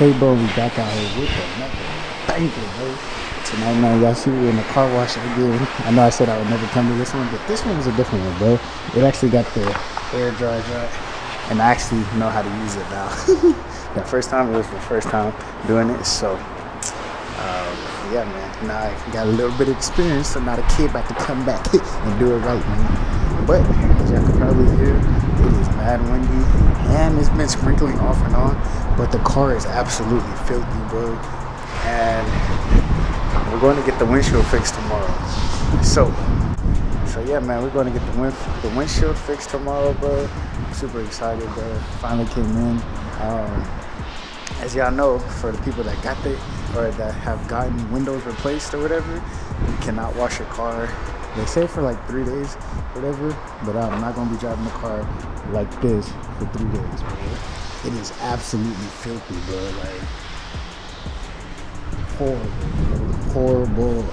Baby bro. We back out here with another banger, bro. Tonight, man, y'all see me in the car wash again. I know I said I would never come to this one, but this one is a different one, bro. It actually got the air dry dry, and I actually know how to use it now. that first time, it was the first time doing it, so um, yeah, man. Now I got a little bit of experience, so now the kid about to come back and do it right, man. But as y'all can probably hear, it is mad windy and it's been sprinkling off and on. But the car is absolutely filthy, bro. And we're going to get the windshield fixed tomorrow. So, so yeah, man, we're going to get the wind the windshield fixed tomorrow, bro. I'm super excited, bro. Finally came in. Um, as y'all know, for the people that got the or that have gotten windows replaced or whatever, you cannot wash your car. They say for like three days, whatever, but I'm not gonna be driving the car like this for three days, bro. It is absolutely filthy, bro. Like horrible, horrible.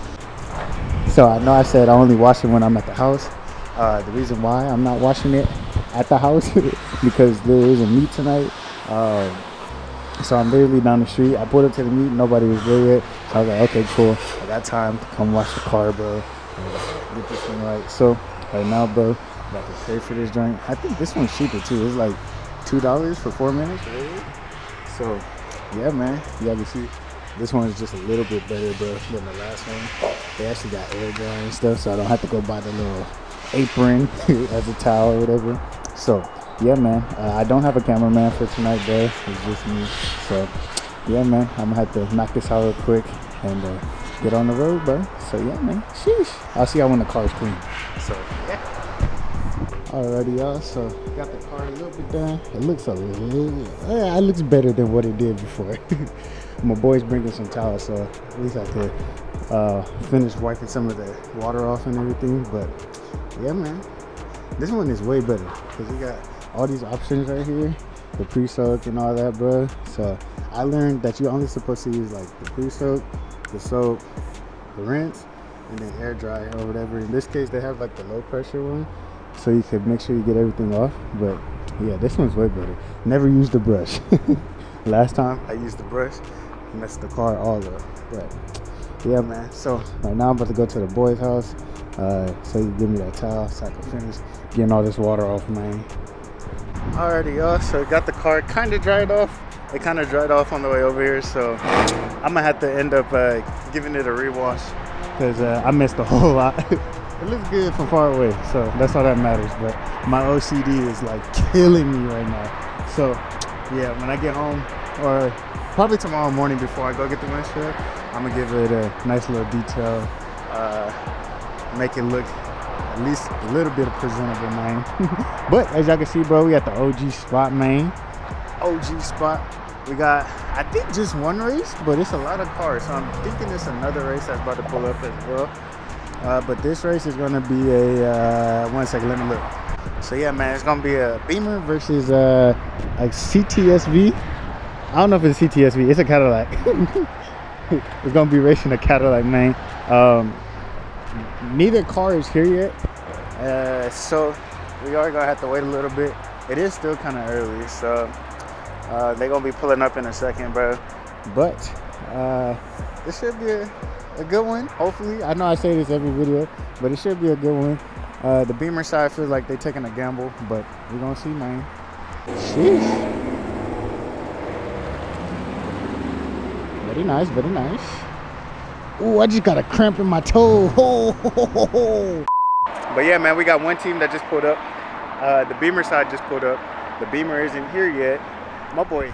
So I know I said I only wash it when I'm at the house. Uh, the reason why I'm not washing it at the house because there is a meet tonight. Um, so I'm literally down the street. I pulled up to the meet, nobody was there yet. So I was like, okay, cool. I got time to come wash the car, bro. Get this thing right. So right now, bro, about to pay for this joint. I think this one's cheaper too. It's like two dollars for four minutes. So yeah, man. You see, this one is just a little bit better, bro, than the last one. They actually got air dry and stuff, so I don't have to go buy the little apron as a towel or whatever. So yeah, man. Uh, I don't have a cameraman for tonight, bro. It's just me. So, yeah, man. I'm gonna have to knock this out real quick and uh, get on the road, bro. So, yeah, man. Sheesh. I'll see y'all when the car's clean. So, yeah. Alrighty, y'all. So, got the car a little bit done. It looks a little, yeah, it looks better than what it did before. My boy's bringing some towels, so at least I could uh, finish wiping some of the water off and everything. But, yeah, man. This one is way better because we got all these options right here the pre-soak and all that bro so i learned that you're only supposed to use like the pre-soak the soap the rinse and then air dry or whatever in this case they have like the low pressure one so you can make sure you get everything off but yeah this one's way better never used the brush last time i used the brush messed the car all up but yeah man so right now i'm about to go to the boy's house uh, so you give me that towel so i can finish getting all this water off man Alrighty, y'all. So got the car kind of dried off. It kind of dried off on the way over here, so I'm gonna have to end up uh, giving it a rewash because uh, I missed a whole lot. it looks good from far away, so that's all that matters. But my OCD is like killing me right now. So yeah, when I get home, or probably tomorrow morning before I go get the windshield, I'm gonna give it a nice little detail, uh, make it look at least a little bit of presentable, man. but as y'all can see, bro, we got the OG spot, man. OG spot. We got, I think, just one race, but it's a lot of cars. So I'm thinking it's another race that's about to pull up as well. Uh, but this race is going to be a, uh, one second, let me look. So yeah, man, it's going to be a Beamer versus uh, a CTSV. I don't know if it's a CTSV. It's a Cadillac. it's going to be racing a Cadillac, man. Um, neither car is here yet uh, so we are gonna have to wait a little bit it is still kind of early so uh, they're gonna be pulling up in a second bro but uh, this should be a, a, good one hopefully i know i say this every video but it should be a good one uh, the beamer side feels like they're taking a gamble but we're gonna see man Sheesh. very nice very nice Oh, I just got a cramp in my toe. Ho, ho, ho, but yeah, man, we got one team that just pulled up. Uh, the Beamer side just pulled up. The Beamer isn't here yet. My boy.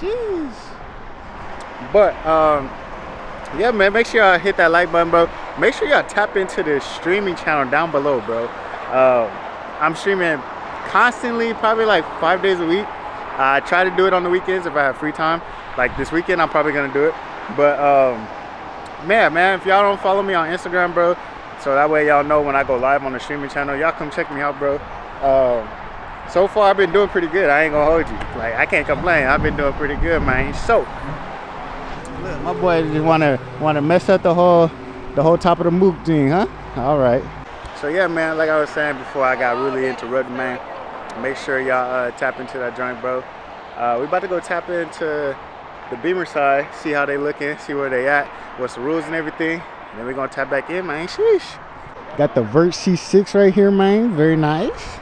Jeez. But, um, yeah, man, make sure y'all hit that like button, bro. Make sure y'all tap into the streaming channel down below, bro. Uh, I'm streaming constantly, probably like five days a week. I try to do it on the weekends if I have free time. Like this weekend, I'm probably gonna do it. But um, man, man, if y'all don't follow me on Instagram, bro, so that way y'all know when I go live on the streaming channel, y'all come check me out, bro. Um, so far, I've been doing pretty good. I ain't gonna hold you. Like, I can't complain. I've been doing pretty good, man. So, look, my boy just wanna wanna mess up the whole the whole top of the mook thing, huh? All right. So yeah, man. Like I was saying before, I got really into rudder, man. make sure y'all uh, tap into that joint, bro. Uh, we about to go tap into the Beamer side, see how they looking, see where they at, what's the rules and everything. And then we're gonna tap back in, man. Sheesh. Got the Vert C6 right here, man. Very nice.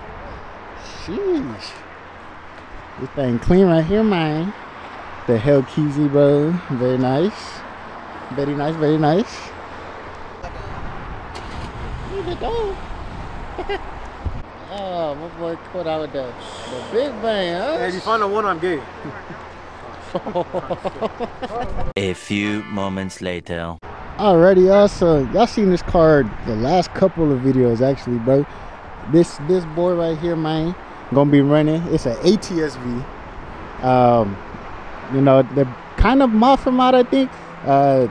Sheesh. This thing clean right here, man. The Hell Hellkeezy, bro. Very nice. Very nice, very nice. Look at that. oh, my boy caught out with the, the big bang, huh? Hey, if you find the one, I'm gay. A few moments later. Alrighty, y'all. So y'all seen this card the last couple of videos, actually, bro. This this boy right here, man, gonna be running. It's an ATSV. Um, you know, they're kind of muffing out, I think. Uh,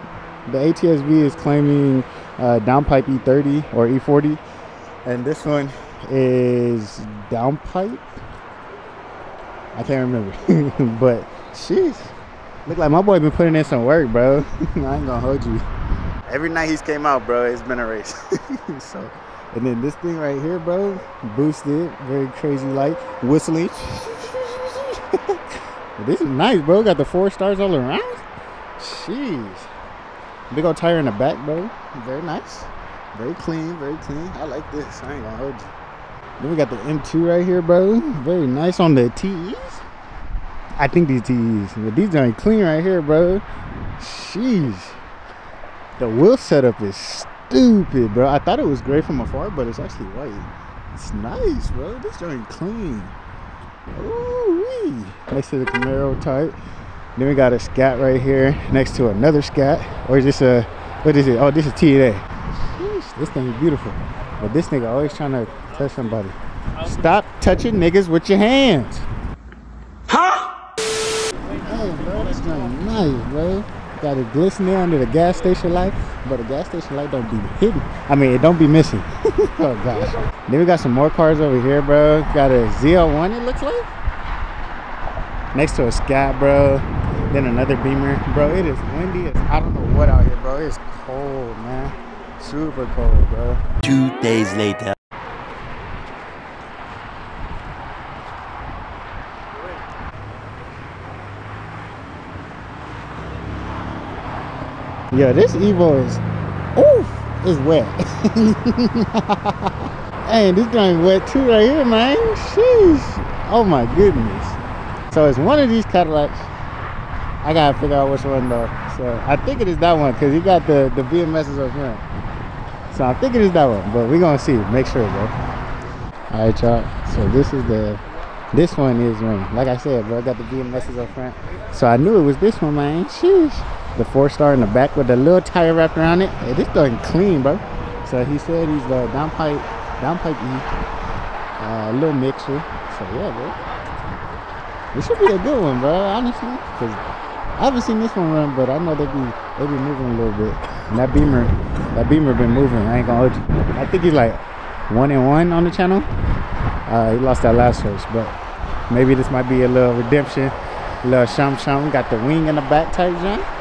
the ATSV is claiming uh, downpipe E30 or E40, and this one is downpipe. I can't remember, but sheesh, look like my boy been putting in some work, bro. I ain't gonna hold you. Every night he's came out, bro, it's been a race. so, and then this thing right here, bro, boosted, very crazy light, whistling. this is nice, bro. Got the four stars all around. Jeez. Big old tire in the back, bro. Very nice. Very clean, very clean. I like this. I ain't gonna hold you. Then we got the M2 right here, bro. Very nice on the TEs. I think these TEs, but these are clean right here, bro. Jeez. The wheel setup is stupid, bro. I thought it was gray from afar, but it's actually white. It's nice, bro. This joint clean. Ooh, next to the Camaro type. Then we got a scat right here next to another scat. Or is this a, what is it? Oh, this is TNA. Sheesh, this thing is beautiful. But this nigga always trying to touch somebody. Stop touching niggas with your hands. Huh? Hey, bro, that's joint nice, bro. Got it glistening under the gas station light, but the gas station light don't be hidden. I mean, it don't be missing. oh gosh. Then we got some more cars over here, bro. Got a ZL1, it looks like. Next to a Scat, bro. Then another Beamer. Bro, it is windy as I don't know what out here, bro. It's cold, man. Super cold, bro. Two days later. Yo, this Evo is, oof, is wet. hey, this thing wet too right here, man. Sheesh. Oh my goodness. So it's one of these Cadillacs. I gotta figure out which one though. So I think it is that one because he got the the BMSs up front. So I think it is that one, but we're gonna see. Make sure, bro. All right, y'all. So this is the this one is one. Like I said, bro, I got the BMSs up front. So I knew it was this one, man. Sheesh. The four star in the back with the little tire wrapped around it. Hey, this thing clean, bro. So he said he's the downpipe, downpipe E, uh, little mixer. So yeah, bro. This should be a good one, bro. Honestly, because I haven't seen this one run, but I know they be they be moving a little bit. And that Beamer, that Beamer been moving. I ain't gonna hold you. I think he's like one and one on the channel. Uh, he lost that last race, but maybe this might be a little redemption, a little shum shum. Got the wing in the back type jump.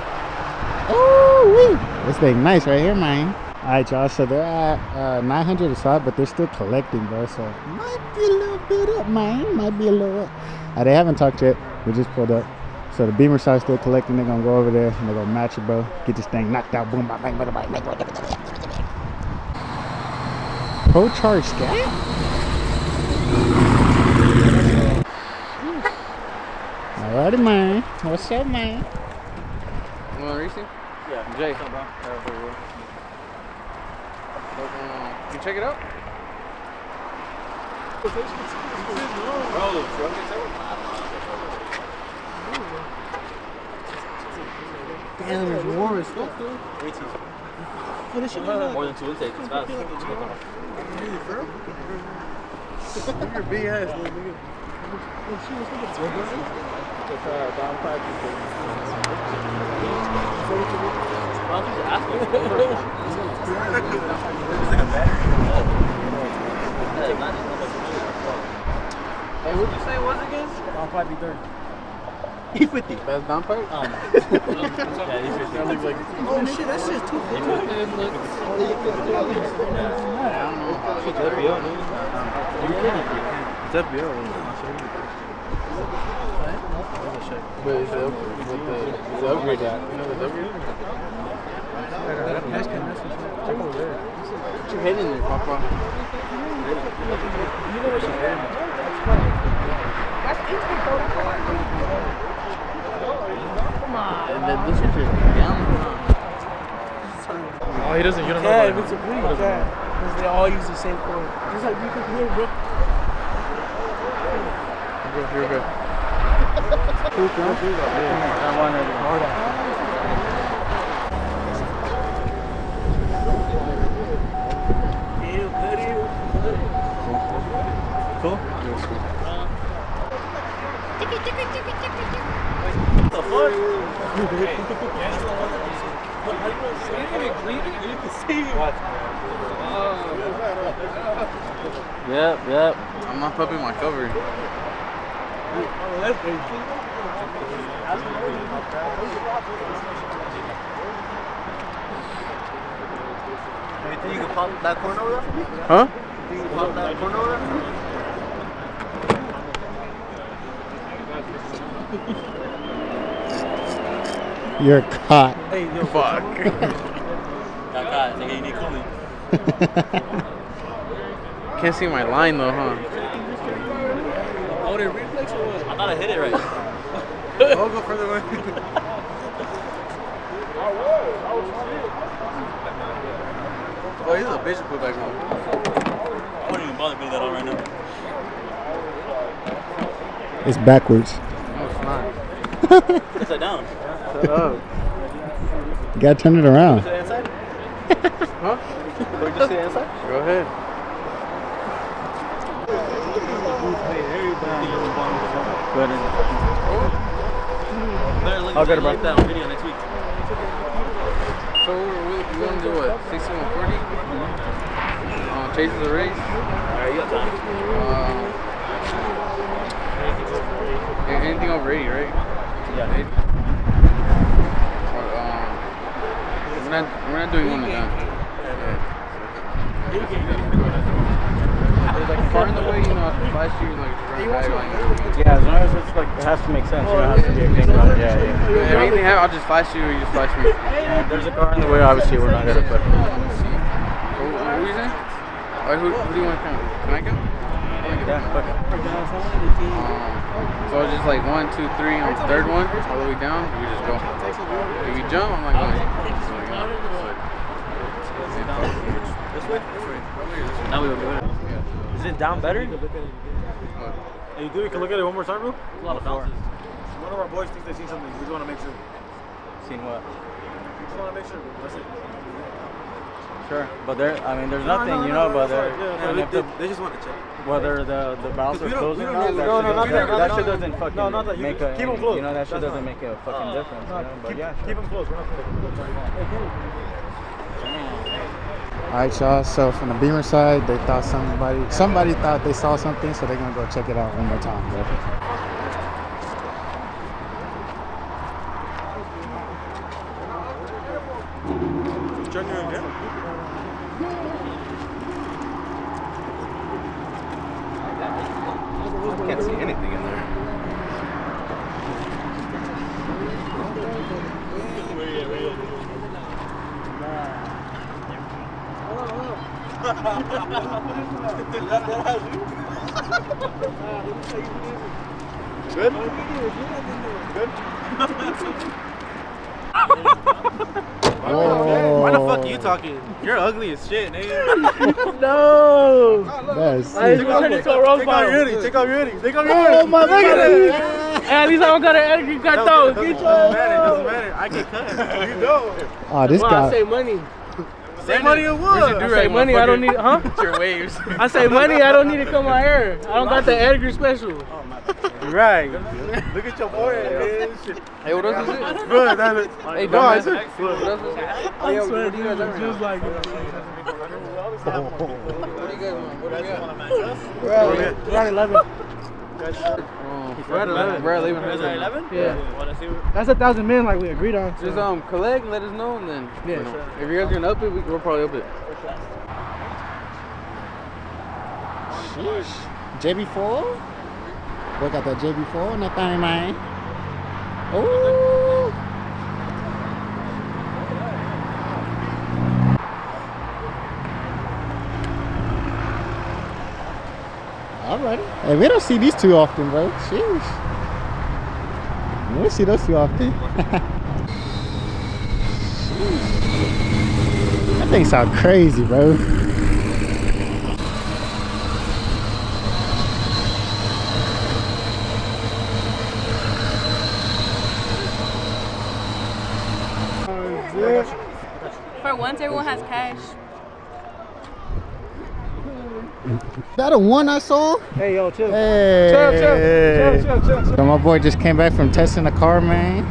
Oh, this thing nice right here, man. All right, y'all. So they're at uh, 900 aside, but they're still collecting, bro. So might be a little bit up, man. Might be a little up. Uh, they haven't talked yet. We just pulled up. So the Beamer side still collecting. They're gonna go over there and they're gonna match it, bro. Get this thing knocked out. Boom, bang, bang, bang, bang, bang, bang, bang, bang. Pro charge scat. Alrighty, man. What's up, man? You want racing? Yeah. Jay. Can uh, you check it out? Damn, there's more as fuck, dude. Way too Finish it. More than two intakes, it's fast. Look at your uh, nigga. Hey, what'd you say it was again? Down pipe be 30. E50. That's down pipe? Um, yeah, E50. Like, oh shit, that shit's 250. Yeah, I don't know. It's FBO, dude. It's FBO. I'll show you. But it's the, but the, it's the upgrade that. You know the upgrade? Check over there. What you heading there, Papa? You know what she's heading. And then this is just down. Oh, he doesn't. You don't know. Yeah, about if it's a him. breed, yeah. Because they all use the same cord. Just like you can hear, bro. Here we go. Ew, good ew. Yep, yep. I'm not popping my cover. Oh, that's crazy. You think you can pop that corner over there? Huh? You think you can pop that corner over there? You're caught. Hey, yo, Fuck. Got caught. Nigga, you need cooling. Can't see my line though, huh? Oh, they reflex or what? I thought I hit it right. I'll go further away. oh, he's a bitch to put back on. I wouldn't even bother putting that on right now. It's backwards. No, it's not. Put that down. Shut up. You gotta turn it around. To the inside? Huh? Or just to the inside? Go ahead. I'll get it, bro. that on video next week. So we, we going to do what? 6140? Uh, chases the race. Alright, you got time. Uh, a- anything over 80, right? Yeah. 80. Or, um, we're not we're not doing one of them. There's like a car in the way, you know, flash you like run back like. Yeah, as long as it's like it has to make sense. You don't have to be a king about it. Yeah, yeah. If anything happens, I'll just flash you, or you just flash me. If there's a car in the way, obviously we're not gonna put. Who, who are you saying? Alright, who, who do you want to come? Can I come? Yeah, fuck it. Um, so it's just like one, two, three on the third one, all the way down, we just go. If you jump, I'm like, oh, just like, This way? Now we will do it. Is it down better? uh, Hey, dude, you can look at it one more time, bro. A lot of bounces. One of our boys thinks they've seen something. We just want to make sure. Seen what? We just want to make sure. That's it. Sure, but there, I mean, there's nothing, you know, but there, and if the, they just want to check. whether the the valves are we closed or don't that, no, shit no, not doesn't- that, that that. shit doesn't fucking No, not that. You make can a, keep 'em any- closed. you know, that shit That's doesn't make a fucking difference, you know, but keep, yeah. keep them close. We're not gonna. All right, y'all. So from the Beamer side, they thought somebody somebody thought they saw something, so they're gonna go check it out one more time. Check it again. can't see anything in there. Why the fuck are you talking? You're ugly as shit, nigga. No! That's I sick. just turned into a rose Take off your hoodie. Take off your hoodie. Take off your oh, hoodie. Oh my god! Hey, at least I don't got an energy cut No, though. it doesn't, Get doesn't your matter. It doesn't matter. I get cut. You don't. Oh, ah, this Well, I guy. say money. Say money or what? Do I say money, I don't need, huh? your waves. I say money, I don't need to come on air. I don't got the Edgar special. Oh my Right. Look at your forehead. Hey, what else is it? Good. that is. Hey, no, it's is it? I swear to you, just like that. What do you guys want? What do we got? We're at Oh, we're at 11. We're at 11. We're at 11? Yeah. That's a thousand men like we agreed on. So. Just um, collect and let us know and then. Yeah. You know, sure. If you guys can up it, we, will probably up it. Sheesh. JB4? Look at that JB4 in the thing, man. Oh. Hey, we don't see these too often, bro. Sheesh. We don't see those too often. That thing sound crazy, bro. For once, everyone has cash. That a one I saw? Hey, yo, chill. Hey. Chill, chill, chill, chill, chill. So my boy just came back from testing the car, man.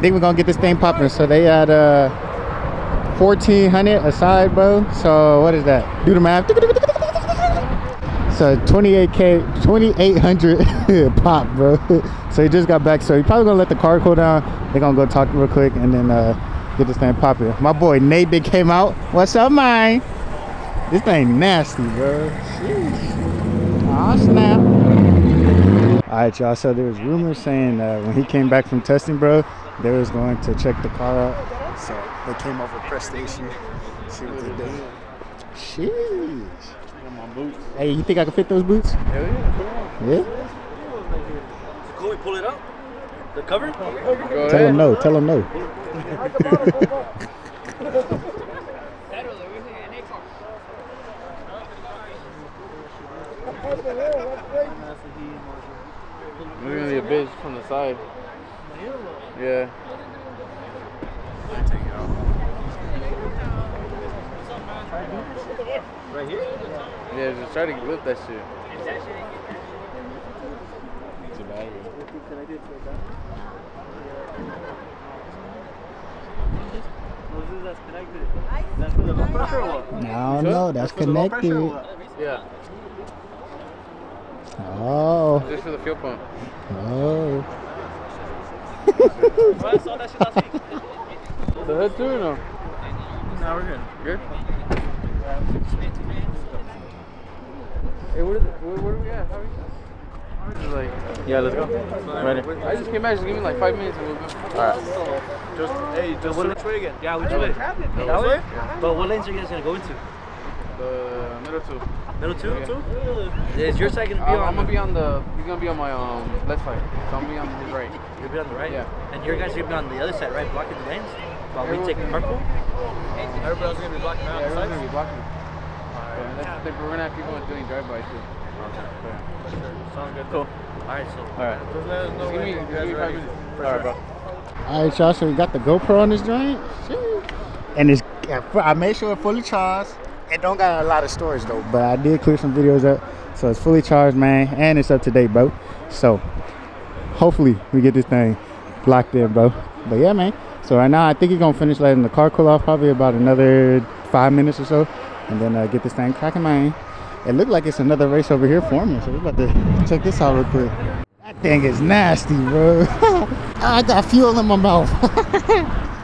Think we're gonna get this thing popping. So they had uh 1400 aside, bro. So what is that? Do the math. So 28k, 2800 pop, bro. So he just got back. So he probably gonna let the car cool down. They're gonna go talk real quick and then uh, get this thing popping. My boy Nate Big came out. What's up, man? This thing nasty, bro. Sheesh. Aw, snap. All right, y'all. So there was rumors saying uh, when he came back from testing, bro, they was going to check the car out. So they came over press station, see what they did. Sheesh. my boots. Hey, you think I can fit those boots? Hell yeah, put 'em. Yeah. Can we pull it up? The cover? Go Tell ahead. him no. Tell him no. We're gonna be a bitch from the side. Yeah. I take it off. Right here? Yeah, just try to lift that shit. Too bad. Those is that's connected. That's for the low pressure or what? No, no, that's For the low pressure or connected. Yeah, Oh, just for the fuel pump. oh. I saw that shit last week. The hood too or no? Now we're good. Good? Hey, what is it? Where, where are we at? How are you? Like, Yeah, let's go. Ready? I just came back. Just give me like five minutes and we'll go. Just, hey, just which way again? Yeah, which way? That way? But what lanes are you guys gonna go into? The middle two. Middle two? Yeah. Two? Is your side gonna be I'm, on? I'm gonna be on the. He's gonna be on my um left side. So I'm gonna be on his right. You'll be on the right? Yeah. And your guys are gonna be on the other side, right? Blocking the lanes? While we take the carpool? Everybody else gonna be blocking out Yeah, the everyone's sides? gonna be blocking. Yeah, that's, they- we're gonna have people doing drive-by too. Okay. Sure. Sounds good. Cool. Alright, so. Alright. Just let us know give me, you give guys me five ready. minutes. Alright, bro. All right, y'all. So we got the GoPro on this joint, and it's I made sure it's fully charged. It don't got a lot of storage though, but I did clear some videos up, so it's fully charged, man, and it's up to date, bro. So hopefully we get this thing locked in, bro. But yeah, man. So right now I think he's gonna finish letting the car cool off probably about another five minutes or so, and then uh, get this thing cracking, man. It looked like it's another race over here for forming, so we're about to check this out real quick. That thing is nasty, bro. I got fuel in my mouth.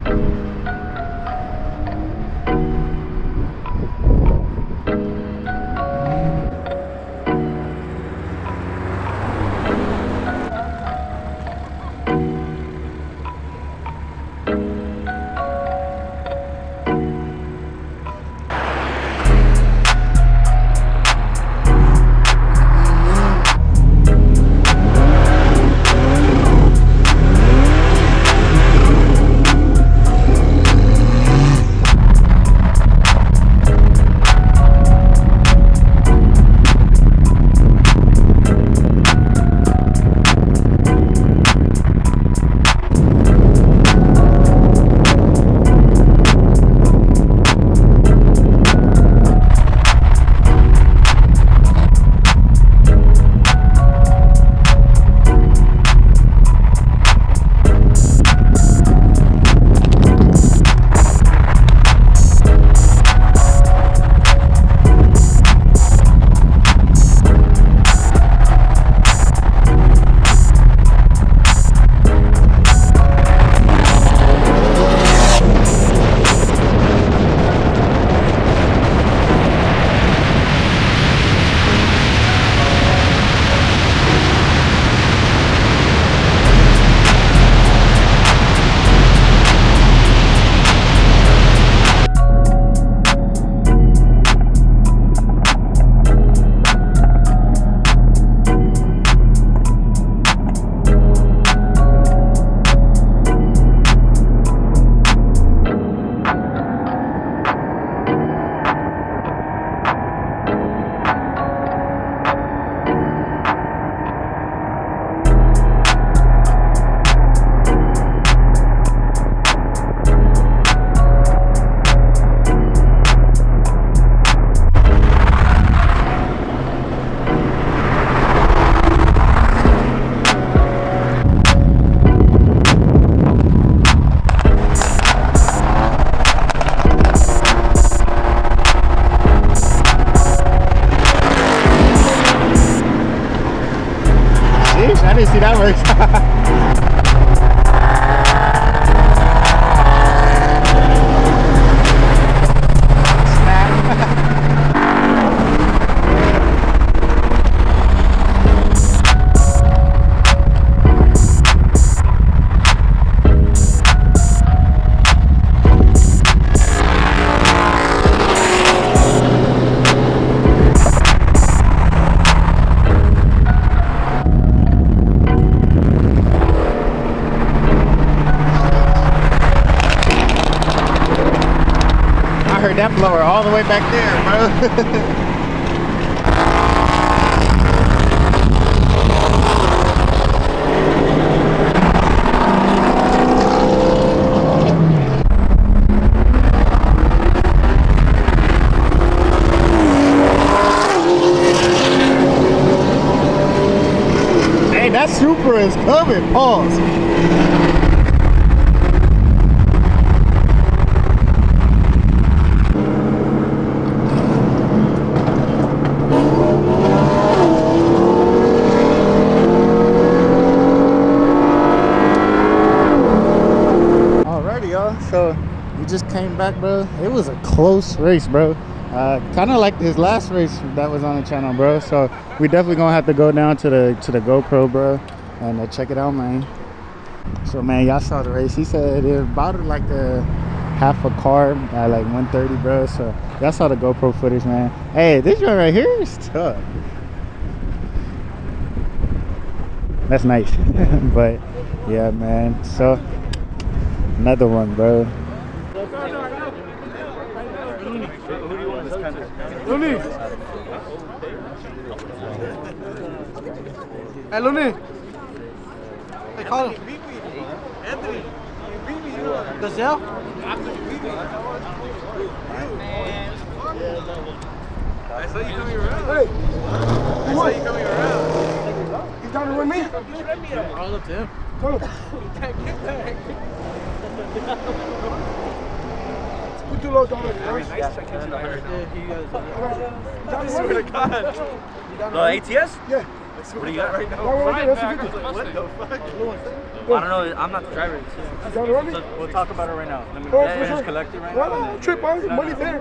happy to see that works. heard that blower all the way back there, bro. hey, that super is coming. Pause. Alrighty, y'all. So we just came back, bro. It was a close race, bro. Uh, kind of like his last race that was on the channel, bro. So we definitely gonna have to go down to the to the GoPro, bro, and uh, check it out, man. So man, y'all saw the race. He said it about like a half a car at like 130, bro. So y'all saw the GoPro footage, man. Hey, this one right here is tough. That's nice, but yeah, man. So another one, bro. Looney. Hey, Looney. Hey, call him. Anthony. Gazelle? I saw you coming around. Hey. I saw you coming around. He's down to win me? All up to him. Tell him. Put too low, don't I mean, nice checking in the herd. Down to win me? The ATS? Yeah. What do you got right now? Why would I like, what the fuck? I don't know. I'm not the driver. Down to win me? So we'll talk about it right now. Let me Oh, for finish sure. collecting right Why now. not? and Trip, then- man. No, Money there.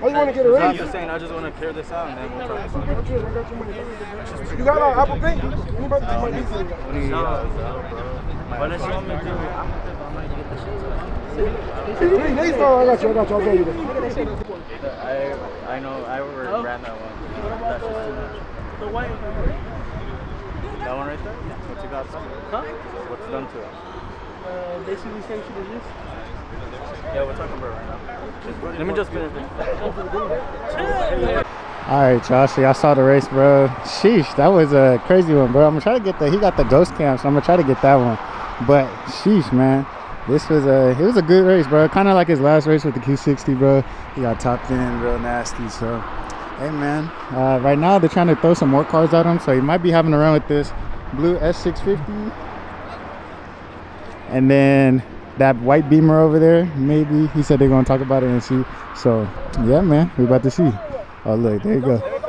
Why you want to get a So I'm just saying, I just want to clear this out and then we'll talk about I got you, I got your money. You got uh, Apple Pay? Anybody take my pizza? it. What does she want me to do? I'm gonna get the shit. Hey, hey, hey, no, I got you, I got you. I'll pay you that. I, I know, I already ran that one. That's just too much. That one right there? What you got? Huh? What's done to it? Uh, basically, same shit as this. Yeah, we're talking about it right now. Let me just finish this. All right, y'all. So y'all saw the race, bro. Sheesh, that was a crazy one, bro. I'm gonna try to get the. He got the ghost cam, so I'm gonna try to get that one. But sheesh, man, this was a. It was a good race, bro. Kind of like his last race with the Q60, bro. He got topped in real nasty. So, hey, man. Uh, right now they're trying to throw some more cars at him, so he might be having a run with this blue S650, and then that white Beamer over there. Maybe he said they're gonna talk about it and see. So, yeah, man, we're about to see. Oh look, there you go.